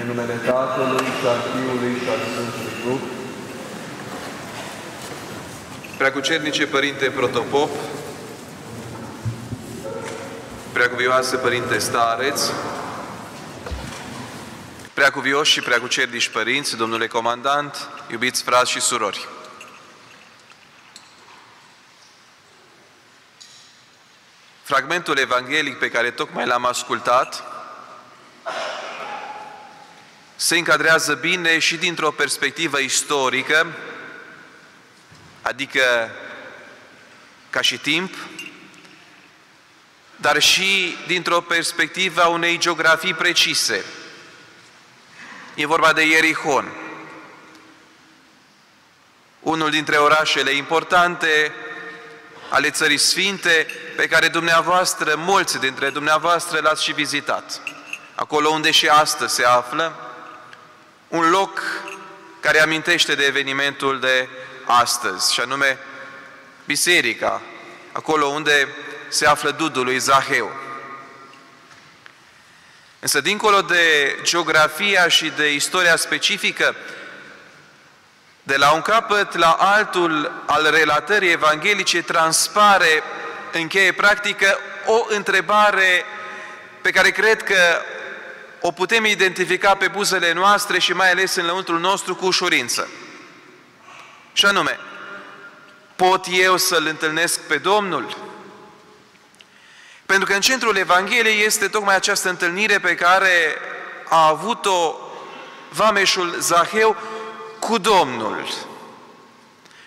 În numele Tatălui și al Fiului și al Sfântului Duh. Preacucernice Părinte Protopop, Preacuvioase Părinte Stareț, Preacuvioși și preacucernici părinți, domnule comandant, iubiți frați și surori. Fragmentul evanghelic pe care tocmai l-am ascultat se încadrează bine și dintr-o perspectivă istorică, adică ca și timp, dar și dintr-o perspectivă a unei geografii precise. E vorba de Ierihon, unul dintre orașele importante ale Țării Sfinte, pe care dumneavoastră, mulți dintre dumneavoastră l-ați și vizitat. Acolo unde și astăzi se află, un loc care amintește de evenimentul de astăzi, și anume biserica, acolo unde se află dudul lui Zaheu. Însă, dincolo de geografia și de istoria specifică, de la un capăt la altul al relatării evanghelice transpare, încheie practică, o întrebare pe care cred că o putem identifica pe buzele noastre și mai ales în lăuntrul nostru cu ușurință. Și anume, pot eu să-L întâlnesc pe Domnul? Pentru că în centrul Evangheliei este tocmai această întâlnire pe care a avut-o vameșul Zaheu cu Domnul.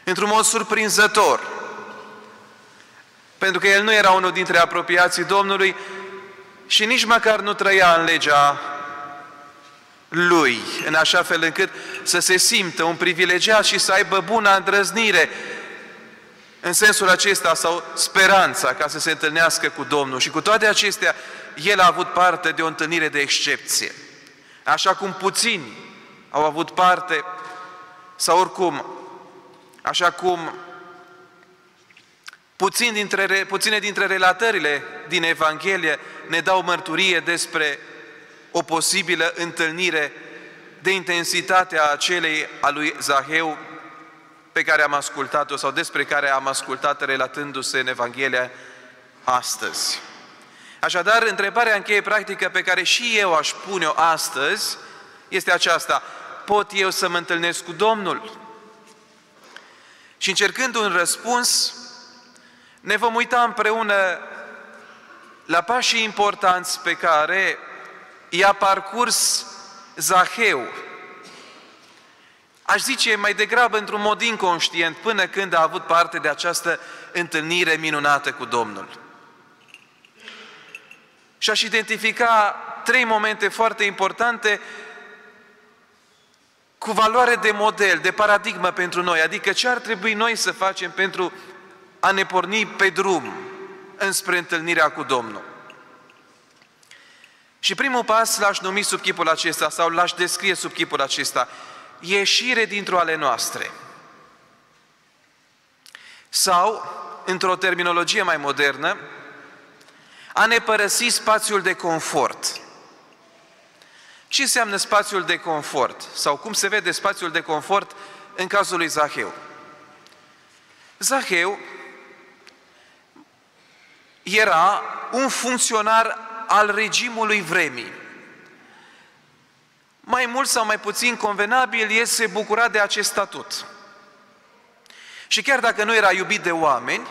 Într-un mod surprinzător. Pentru că el nu era unul dintre apropiații Domnului și nici măcar nu trăia în legea lui, în așa fel încât să se simtă un privilegiat și să aibă bună îndrăznire în sensul acesta sau speranța ca să se întâlnească cu Domnul. Și cu toate acestea, el a avut parte de o întâlnire de excepție. Așa cum puțini au avut parte, sau oricum, așa cum puțin dintre, puține dintre relatările din Evanghelie ne dau mărturie despre o posibilă întâlnire de intensitatea acelei a lui Zaheu pe care am ascultat-o sau despre care am ascultat relatându-se în Evanghelia astăzi. Așadar, întrebarea încheie practică pe care și eu aș pune-o astăzi este aceasta. Pot eu să mă întâlnesc cu Domnul? Și încercând un răspuns, ne vom uita împreună la pașii importanți pe care i-a parcurs Zaheu. Aș zice mai degrabă într-un mod inconștient până când a avut parte de această întâlnire minunată cu Domnul. Și aș identifica trei momente foarte importante cu valoare de model, de paradigmă pentru noi, adică ce ar trebui noi să facem pentru a ne porni pe drum înspre întâlnirea cu Domnul. Și primul pas l-aș numi sub chipul acesta sau l-aș descrie sub chipul acesta. Ieșire dintr-o ale noastre. Sau, într-o terminologie mai modernă, a ne părăsi spațiul de confort. Ce înseamnă spațiul de confort? Sau cum se vede spațiul de confort în cazul lui Zaheu? Zaheu era un funcționar al regimului vremii. Mai mult sau mai puțin convenabil, el se bucura de acest statut. Și chiar dacă nu era iubit de oameni,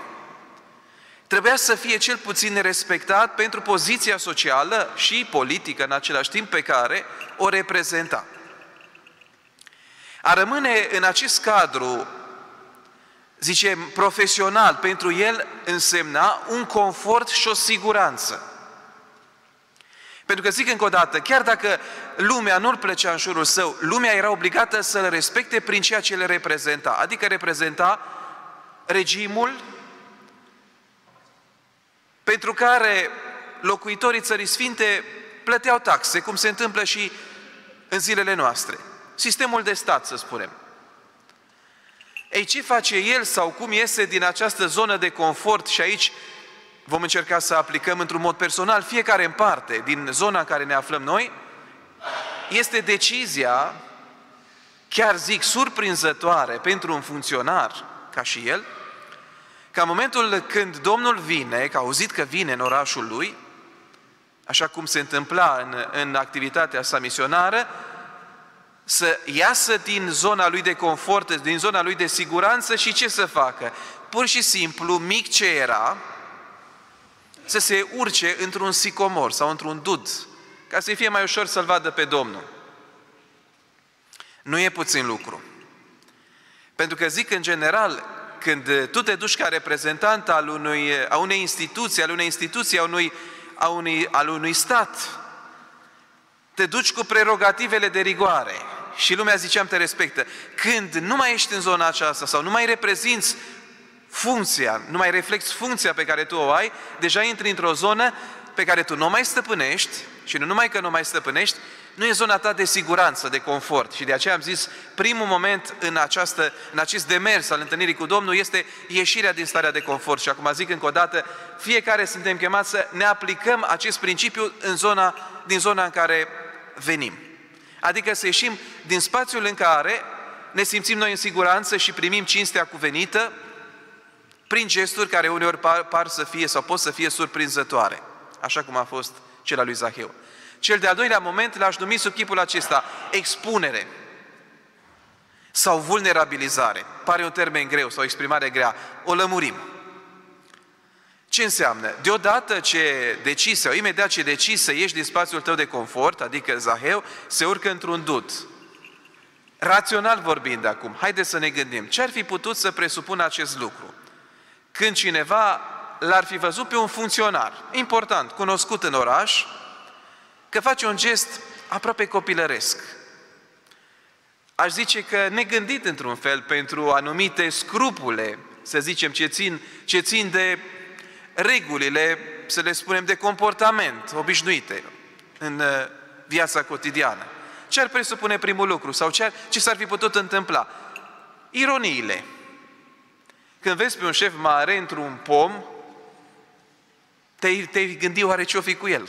trebuia să fie cel puțin respectat pentru poziția socială și politică în același timp pe care o reprezenta. A rămâne în acest cadru, zicem, profesional, pentru el însemna un confort și o siguranță. Pentru că zic încă o dată, chiar dacă lumea nu-l plăcea în jurul său, lumea era obligată să-l respecte prin ceea ce le reprezenta. Adică reprezenta regimul pentru care locuitorii țării sfinte plăteau taxe, cum se întâmplă și în zilele noastre. Sistemul de stat, să spunem. Ei, ce face el sau cum iese din această zonă de confort? Și aici vom încerca să aplicăm într-un mod personal, fiecare în parte, din zona în care ne aflăm noi, este decizia, chiar zic, surprinzătoare pentru un funcționar ca și el, ca în momentul când Domnul vine, că a auzit că vine în orașul lui, așa cum se întâmpla în, în activitatea sa misionară, să iasă din zona lui de confort, din zona lui de siguranță și ce să facă? Pur și simplu, mic ce era, să se urce într-un sicomor sau într-un dud, ca să-i fie mai ușor să-L vadă pe Domnul. Nu e puțin lucru. Pentru că zic în general, când tu te duci ca reprezentant al unui, a unei instituții, al unei instituții, a unui, a unui, al unui stat, te duci cu prerogativele de rigoare și lumea, ziceam, te respectă. Când nu mai ești în zona aceasta sau nu mai reprezinți funcția, nu mai reflexi funcția pe care tu o ai, deja intri într-o zonă pe care tu nu mai stăpânești și nu numai că nu mai stăpânești, nu e zona ta de siguranță, de confort. Și de aceea am zis, primul moment în, această, în acest demers al întâlnirii cu Domnul este ieșirea din starea de confort. Și acum zic încă o dată, fiecare suntem chemați să ne aplicăm acest principiu în zona, din zona în care venim. Adică să ieșim din spațiul în care ne simțim noi în siguranță și primim cinstea cuvenită prin gesturi care uneori par, par să fie sau pot să fie surprinzătoare, așa cum a fost cel al lui Zaheu. Cel de-al doilea moment l-aș numi sub chipul acesta, expunere sau vulnerabilizare. Pare un termen greu sau o exprimare grea. O lămurim. Ce înseamnă? Deodată ce decizi, sau imediat ce decizi să ieși din spațiul tău de confort, adică Zaheu, se urcă într-un dud. Rațional vorbind acum, haideți să ne gândim, ce ar fi putut să presupună acest lucru? Când cineva l-ar fi văzut pe un funcționar important, cunoscut în oraș, că face un gest aproape copilăresc. Aș zice că negândit într-un fel pentru anumite scrupule, să zicem, ce țin, ce țin de regulile, să le spunem, de comportament obișnuite în uh, viața cotidiană. Ce ar presupune primul lucru? Sau ce, ar, ce s-ar fi putut întâmpla? Ironiile. Când vezi pe un șef mare într-un pom, te-ai, te gândi oare ce-o fi cu el?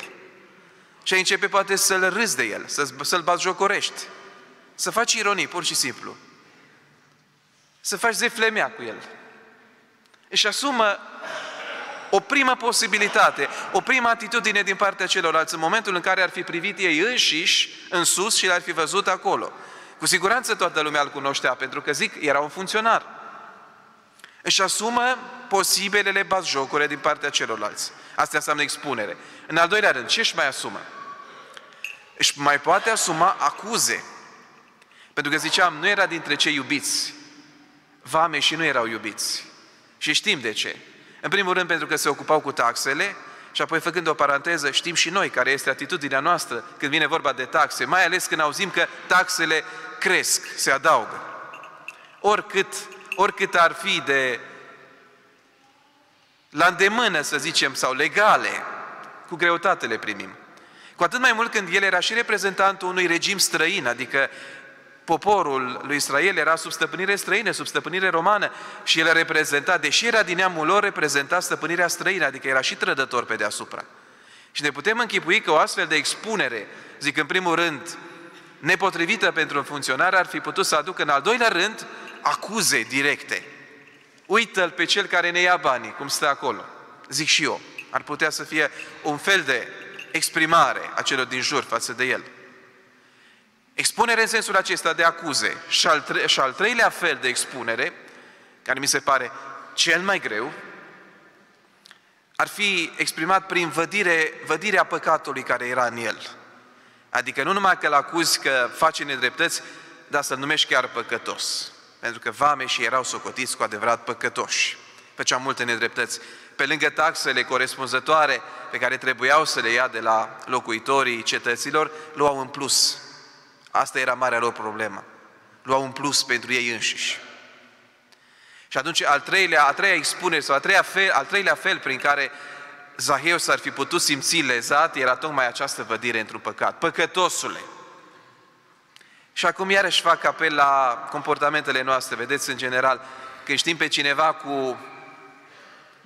Și ai începe poate să-l râzi de el, să, să-l batjocorești, să faci ironii, pur și simplu. Să faci zeflemea cu el. Își asumă o primă posibilitate, o primă atitudine din partea celorlalți în momentul în care ar fi privit ei înșiși în sus și l-ar fi văzut acolo. Cu siguranță toată lumea îl cunoștea, pentru că zic, era un funcționar. Își asumă posibilele bazjocuri din partea celorlalți. Asta înseamnă expunere. În al doilea rând, ce își mai asumă? Își mai poate asuma acuze. Pentru că ziceam, nu era dintre cei iubiți. Vame și nu erau iubiți. Și știm de ce. În primul rând pentru că se ocupau cu taxele și apoi făcând o paranteză, știm și noi care este atitudinea noastră când vine vorba de taxe, mai ales când auzim că taxele cresc, se adaugă. Oricât, oricât ar fi de la îndemână, să zicem, sau legale, cu greutate le primim. Cu atât mai mult când el era și reprezentantul unui regim străin, adică poporul lui Israel era sub stăpânire străină, sub stăpânire romană și el reprezenta, deși era din neamul lor, reprezenta stăpânirea străină, adică era și trădător pe deasupra. Și ne putem închipui că o astfel de expunere, zic în primul rând, nepotrivită pentru un funcționar, ar fi putut să aducă în al doilea rând acuze directe. Uită-l pe cel care ne ia banii, cum stă acolo. Zic și eu. Ar putea să fie un fel de exprimare a celor din jur față de el. Expunere în sensul acesta de acuze și al, tre- și al treilea fel de expunere, care mi se pare cel mai greu, ar fi exprimat prin vădire, vădirea păcatului care era în el. Adică nu numai că îl acuzi că face nedreptăți, dar să-l numești chiar păcătos. Pentru că vame și erau socotiți cu adevărat păcătoși. Făceau multe nedreptăți. Pe lângă taxele corespunzătoare pe care trebuiau să le ia de la locuitorii cetăților, luau în plus Asta era marea lor problemă. Luau un plus pentru ei înșiși. Și atunci al treilea, a treia expunere sau a treia fel, al treilea fel prin care Zaheu s-ar fi putut simți lezat era tocmai această vădire într-un păcat. Păcătosule! Și acum iarăși fac apel la comportamentele noastre. Vedeți, în general, când știm pe cineva cu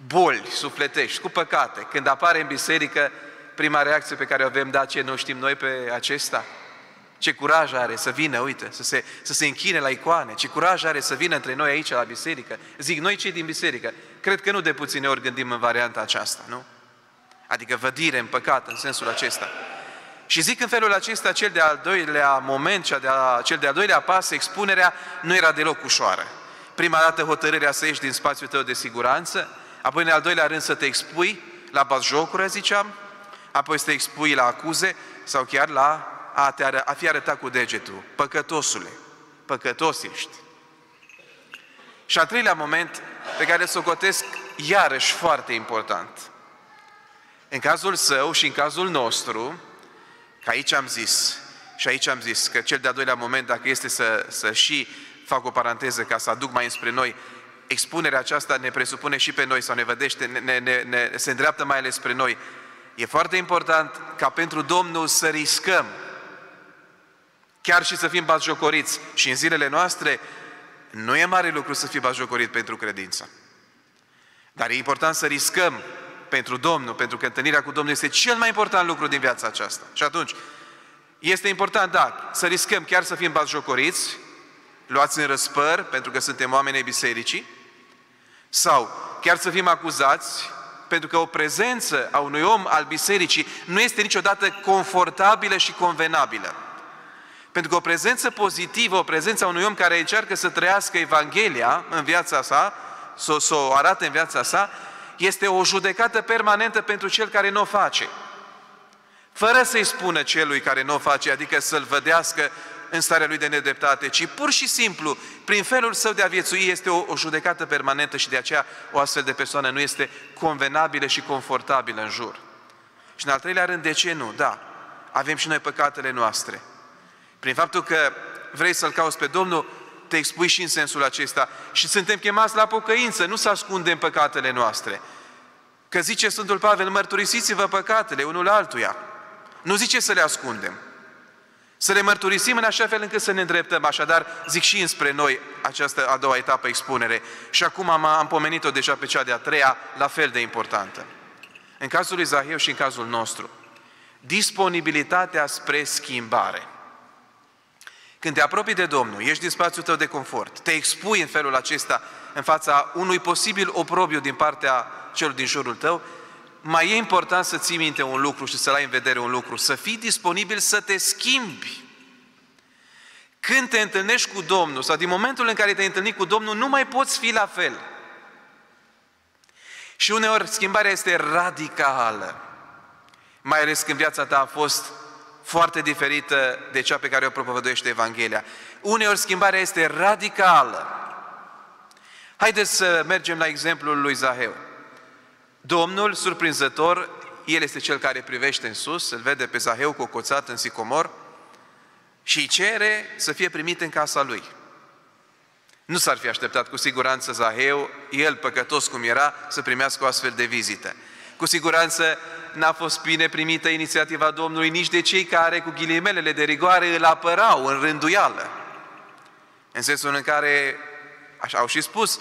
boli sufletești, cu păcate, când apare în biserică, prima reacție pe care o avem, da, ce nu știm noi pe acesta? Ce curaj are să vină, uite, să se, să se închine la icoane, ce curaj are să vină între noi aici la biserică. Zic, noi cei din biserică, cred că nu de puține ori gândim în varianta aceasta, nu? Adică vădire în păcat, în sensul acesta. Și zic în felul acesta, cel de-al doilea moment, cel de-al, cel de-al doilea pas, expunerea, nu era deloc ușoară. Prima dată hotărârea să ieși din spațiul tău de siguranță, apoi în al doilea rând să te expui la bazjocură, ziceam, apoi să te expui la acuze sau chiar la a, te ară, a fi arătat cu degetul. Păcătosule, păcătos ești. Și al treilea moment pe care să o cotesc iarăși foarte important. În cazul său și în cazul nostru, că aici am zis, și aici am zis că cel de-al doilea moment, dacă este să, să și fac o paranteză ca să aduc mai înspre noi, expunerea aceasta ne presupune și pe noi sau ne vedește, ne, ne, ne, ne, se îndreaptă mai ales spre noi. E foarte important ca pentru Domnul să riscăm, chiar și să fim bazjocoriți. Și în zilele noastre nu e mare lucru să fii bazjocorit pentru credință. Dar e important să riscăm pentru Domnul, pentru că întâlnirea cu Domnul este cel mai important lucru din viața aceasta. Și atunci, este important, da, să riscăm chiar să fim bazjocoriți, luați în răspăr, pentru că suntem oameni ai bisericii, sau chiar să fim acuzați, pentru că o prezență a unui om al bisericii nu este niciodată confortabilă și convenabilă. Pentru că o prezență pozitivă, o prezență a unui om care încearcă să trăiască Evanghelia în viața sa, să, să o arate în viața sa, este o judecată permanentă pentru cel care nu o face. Fără să-i spună celui care nu o face, adică să-l vădească în starea lui de nedreptate, ci pur și simplu, prin felul său de a viețui, este o, o judecată permanentă și de aceea o astfel de persoană nu este convenabilă și confortabilă în jur. Și în al treilea rând, de ce nu? Da, avem și noi păcatele noastre. Prin faptul că vrei să-L cauți pe Domnul, te expui și în sensul acesta. Și suntem chemați la pocăință, nu să ascundem păcatele noastre. Că zice Sfântul Pavel, mărturisiți-vă păcatele unul altuia. Nu zice să le ascundem. Să le mărturisim în așa fel încât să ne îndreptăm. Așadar, zic și înspre noi această a doua etapă expunere. Și acum am, am pomenit-o deja pe cea de-a treia, la fel de importantă. În cazul lui Zaheu și în cazul nostru, disponibilitatea spre schimbare. Când te apropii de Domnul, ești din spațiul tău de confort, te expui în felul acesta în fața unui posibil oprobiu din partea celor din jurul tău, mai e important să ții minte un lucru și să ai în vedere un lucru, să fii disponibil să te schimbi. Când te întâlnești cu Domnul sau din momentul în care te-ai întâlnit cu Domnul, nu mai poți fi la fel. Și uneori schimbarea este radicală, mai ales când viața ta a fost foarte diferită de cea pe care o propovăduiește Evanghelia. Uneori schimbarea este radicală. Haideți să mergem la exemplul lui Zaheu. Domnul, surprinzător, el este cel care privește în sus, îl vede pe Zaheu cocoțat în sicomor și îi cere să fie primit în casa lui. Nu s-ar fi așteptat cu siguranță Zaheu, el păcătos cum era, să primească o astfel de vizită. Cu siguranță n-a fost bine primită inițiativa Domnului nici de cei care, cu ghilimelele de rigoare, îl apărau în rânduială. În sensul în care, așa au și spus,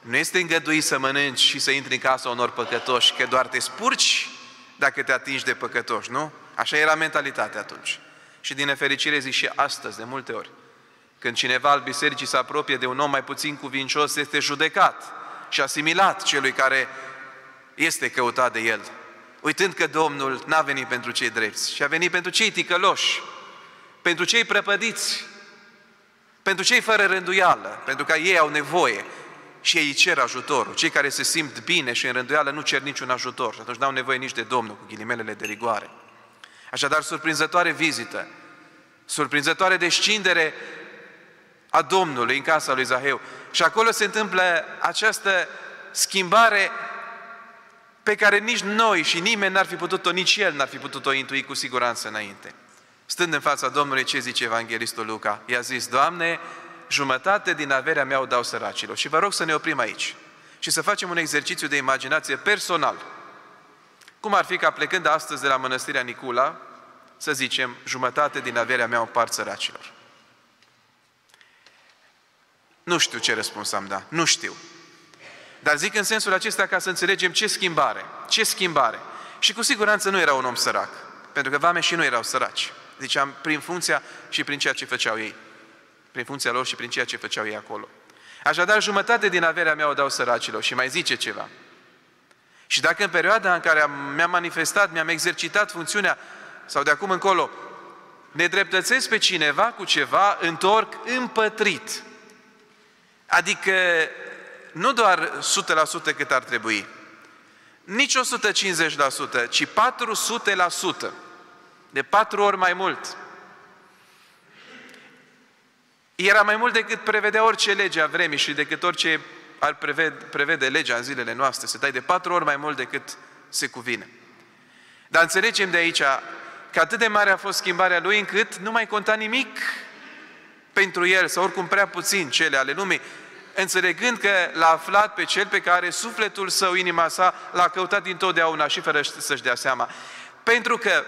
nu este îngăduit să mănânci și să intri în casa unor păcătoși, că doar te spurci dacă te atingi de păcătoși, nu? Așa era mentalitatea atunci. Și din nefericire zic și astăzi, de multe ori. Când cineva al bisericii se apropie de un om mai puțin cuvincios, este judecat și asimilat celui care este căutat de el. Uitând că Domnul n-a venit pentru cei drepți, și a venit pentru cei ticăloși, pentru cei prăpădiți, pentru cei fără rânduială, pentru că ei au nevoie și ei cer ajutorul. Cei care se simt bine și în rânduială nu cer niciun ajutor și atunci n-au nevoie nici de Domnul, cu ghilimelele de rigoare. Așadar, surprinzătoare vizită, surprinzătoare descindere a Domnului în casa lui Zaheu. Și acolo se întâmplă această schimbare pe care nici noi și nimeni n-ar fi putut-o, nici el n-ar fi putut-o intui cu siguranță înainte. Stând în fața Domnului, ce zice Evanghelistul Luca? I-a zis, Doamne, jumătate din averea mea o dau săracilor. Și vă rog să ne oprim aici și să facem un exercițiu de imaginație personal. Cum ar fi ca plecând astăzi de la mănăstirea Nicula, să zicem, jumătate din averea mea o par săracilor. Nu știu ce răspuns am dat, nu știu. Dar zic în sensul acesta ca să înțelegem ce schimbare, ce schimbare. Și cu siguranță nu era un om sărac, pentru că vame și nu erau săraci. Ziceam, prin funcția și prin ceea ce făceau ei. Prin funcția lor și prin ceea ce făceau ei acolo. Așadar, jumătate din averea mea o dau săracilor și mai zice ceva. Și dacă în perioada în care mi-am manifestat, mi-am exercitat funcțiunea, sau de acum încolo, nedreptățesc pe cineva cu ceva, întorc împătrit. Adică nu doar 100% cât ar trebui, nici 150%, ci 400%. De patru ori mai mult. Era mai mult decât prevedea orice lege a vremii și decât orice ar prevede, prevede legea în zilele noastre. Se dai de patru ori mai mult decât se cuvine. Dar înțelegem de aici că atât de mare a fost schimbarea lui încât nu mai conta nimic pentru el, sau oricum prea puțin cele ale lumii, înțelegând că l-a aflat pe cel pe care sufletul său, inima sa, l-a căutat dintotdeauna și fără să-și dea seama. Pentru că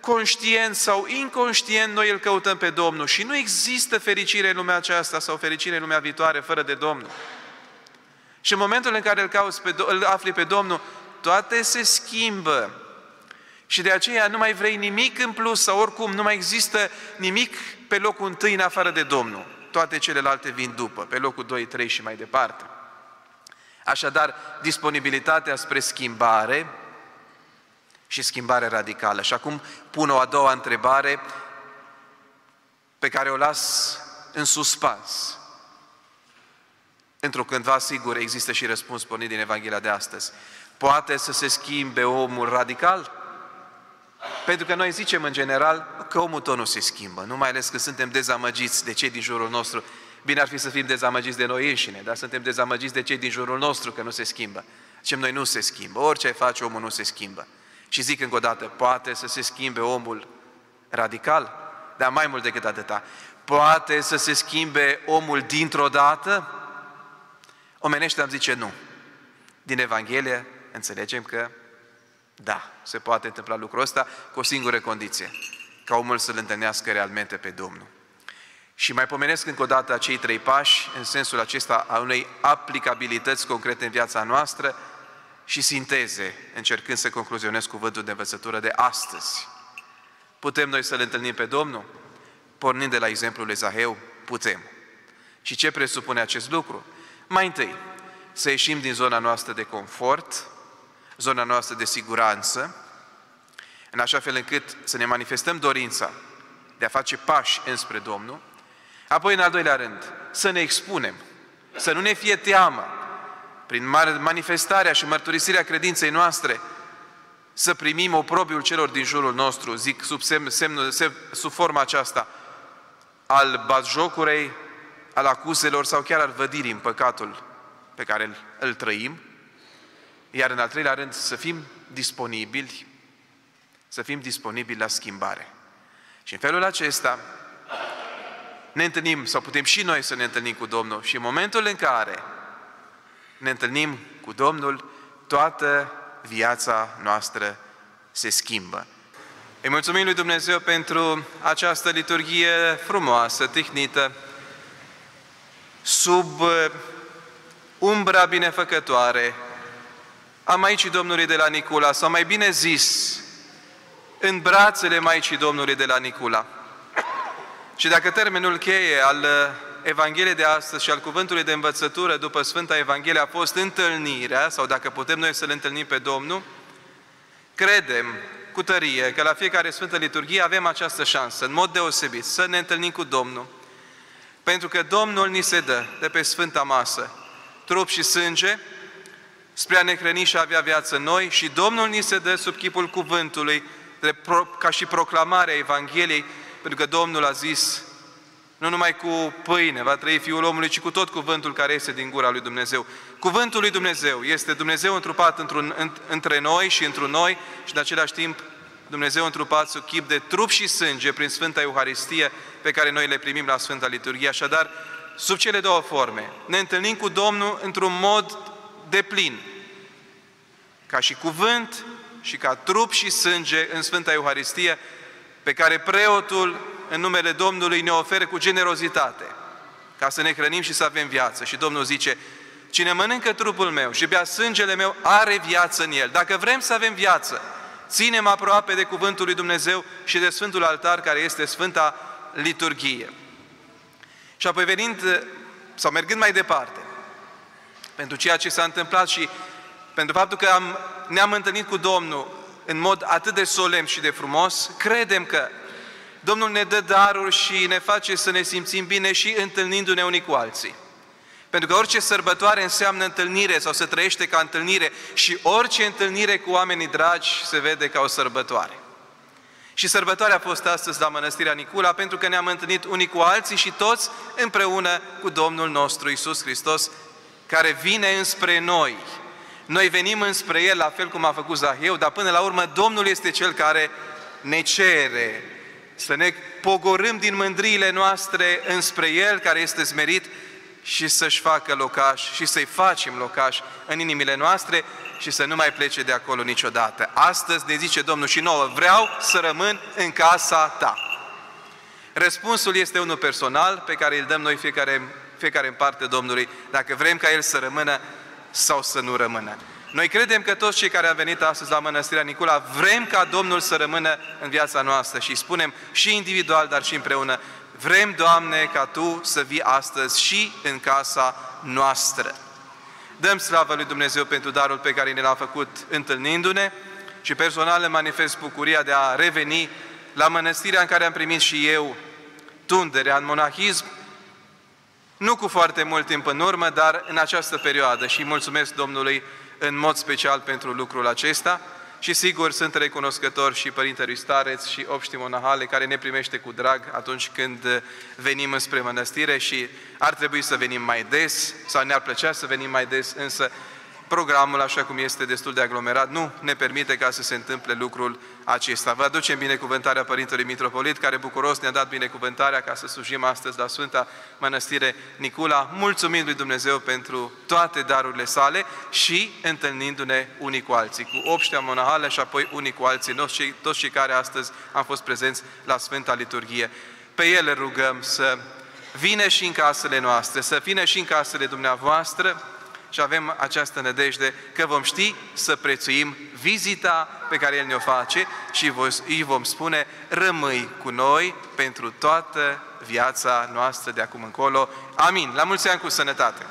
conștient sau inconștient, noi îl căutăm pe Domnul și nu există fericire în lumea aceasta sau fericire în lumea viitoare fără de Domnul. Și în momentul în care îl, cauți pe, îl afli pe Domnul, toate se schimbă. Și de aceea nu mai vrei nimic în plus sau oricum nu mai există nimic pe locul întâi în afară de Domnul. Toate celelalte vin după, pe locul 2, 3 și mai departe. Așadar, disponibilitatea spre schimbare și schimbare radicală. Și acum pun o a doua întrebare pe care o las în suspans. Într-o cândva, sigur, există și răspuns pornit din Evanghelia de astăzi. Poate să se schimbe omul radical? Pentru că noi zicem în general că omul tot nu se schimbă, nu mai ales că suntem dezamăgiți de cei din jurul nostru. Bine ar fi să fim dezamăgiți de noi înșine, dar suntem dezamăgiți de cei din jurul nostru că nu se schimbă. Zicem noi nu se schimbă, orice ai face omul nu se schimbă. Și zic încă o dată, poate să se schimbe omul radical, dar mai mult decât atâta. Poate să se schimbe omul dintr-o dată? Omenește am zice nu. Din Evanghelie înțelegem că da, se poate întâmpla lucrul ăsta cu o singură condiție, ca omul să-L întâlnească realmente pe Domnul. Și mai pomenesc încă o dată acei trei pași, în sensul acesta a unei aplicabilități concrete în viața noastră, și sinteze, încercând să concluzionez cuvântul de învățătură de astăzi. Putem noi să-L întâlnim pe Domnul? Pornind de la exemplul lui Zaheu, putem. Și ce presupune acest lucru? Mai întâi, să ieșim din zona noastră de confort, zona noastră de siguranță, în așa fel încât să ne manifestăm dorința de a face pași înspre Domnul, apoi, în al doilea rând, să ne expunem, să nu ne fie teamă prin manifestarea și mărturisirea credinței noastre, să primim oprobiul celor din jurul nostru, zic sub, semn, semnul, sub forma aceasta, al bazjocurei, al acuzelor sau chiar al vădirii în păcatul pe care îl, îl trăim, iar în al treilea rând să fim disponibili, să fim disponibili la schimbare. Și în felul acesta ne întâlnim, sau putem și noi să ne întâlnim cu Domnul și în momentul în care ne întâlnim cu Domnul, toată viața noastră se schimbă. Îi mulțumim lui Dumnezeu pentru această liturghie frumoasă, tehnită, sub uh, umbra binefăcătoare a Maicii Domnului de la Nicula, sau mai bine zis, în brațele Maicii Domnului de la Nicula. Și dacă termenul cheie al uh, Evangheliei de astăzi și al cuvântului de învățătură după Sfânta Evanghelie a fost întâlnirea, sau dacă putem noi să-L întâlnim pe Domnul, credem cu tărie că la fiecare Sfântă Liturghie avem această șansă, în mod deosebit, să ne întâlnim cu Domnul. Pentru că Domnul ni se dă de pe Sfânta Masă trup și sânge, spre a ne hrăni și a avea viață noi și Domnul ni se dă sub chipul cuvântului, ca și proclamarea Evangheliei, pentru că Domnul a zis nu numai cu pâine va trăi Fiul omului, ci cu tot cuvântul care este din gura lui Dumnezeu. Cuvântul lui Dumnezeu este Dumnezeu întrupat într-un, între noi și într noi și în același timp Dumnezeu întrupat sub chip de trup și sânge prin Sfânta Euharistie pe care noi le primim la Sfânta Liturghie. Așadar, sub cele două forme, ne întâlnim cu Domnul într-un mod de plin, ca și cuvânt și ca trup și sânge în Sfânta Euharistie, pe care preotul în numele Domnului ne oferă cu generozitate, ca să ne hrănim și să avem viață. Și Domnul zice, cine mănâncă trupul meu și bea sângele meu, are viață în el. Dacă vrem să avem viață, ținem aproape de Cuvântul lui Dumnezeu și de Sfântul Altar, care este Sfânta Liturghie. Și apoi venind, sau mergând mai departe, pentru ceea ce s-a întâmplat și pentru faptul că am, ne-am întâlnit cu Domnul în mod atât de solemn și de frumos, credem că Domnul ne dă daruri și ne face să ne simțim bine și întâlnindu-ne unii cu alții. Pentru că orice sărbătoare înseamnă întâlnire sau se trăiește ca întâlnire și orice întâlnire cu oamenii dragi se vede ca o sărbătoare. Și sărbătoarea a fost astăzi la Mănăstirea Nicula pentru că ne-am întâlnit unii cu alții și toți împreună cu Domnul nostru Isus Hristos, care vine înspre noi. Noi venim înspre El, la fel cum a făcut Zaheu, dar până la urmă Domnul este Cel care ne cere să ne pogorâm din mândriile noastre înspre El, care este smerit, și să-și facă locaș și să-i facem locaș în inimile noastre și să nu mai plece de acolo niciodată. Astăzi ne zice Domnul și nouă, vreau să rămân în casa ta. Răspunsul este unul personal pe care îl dăm noi fiecare, fiecare în parte Domnului, dacă vrem ca El să rămână sau să nu rămână. Noi credem că toți cei care au venit astăzi la Mănăstirea Nicula vrem ca Domnul să rămână în viața noastră și spunem și individual, dar și împreună, vrem, Doamne, ca Tu să vii astăzi și în casa noastră. Dăm slavă lui Dumnezeu pentru darul pe care ne l-a făcut întâlnindu-ne și personal îmi manifest bucuria de a reveni la mănăstirea în care am primit și eu tunderea în monahism, nu cu foarte mult timp în urmă, dar în această perioadă. Și mulțumesc Domnului în mod special pentru lucrul acesta. Și sigur sunt recunoscător și Părintelui Stareț și obștii monahale care ne primește cu drag atunci când venim înspre mănăstire și ar trebui să venim mai des sau ne-ar plăcea să venim mai des, însă programul, așa cum este destul de aglomerat, nu ne permite ca să se întâmple lucrul acesta. Vă aducem binecuvântarea Părintelui Mitropolit, care bucuros ne-a dat binecuvântarea ca să slujim astăzi la Sfânta Mănăstire Nicula, mulțumind lui Dumnezeu pentru toate darurile sale și întâlnindu-ne unii cu alții, cu obștea monahală și apoi unii cu alții, toți toți cei care astăzi am fost prezenți la Sfânta Liturghie. Pe ele rugăm să vină și în casele noastre, să vină și în casele dumneavoastră, și avem această nădejde că vom ști să prețuim vizita pe care El ne-o face și îi vom spune, rămâi cu noi pentru toată viața noastră de acum încolo. Amin. La mulți ani cu sănătate!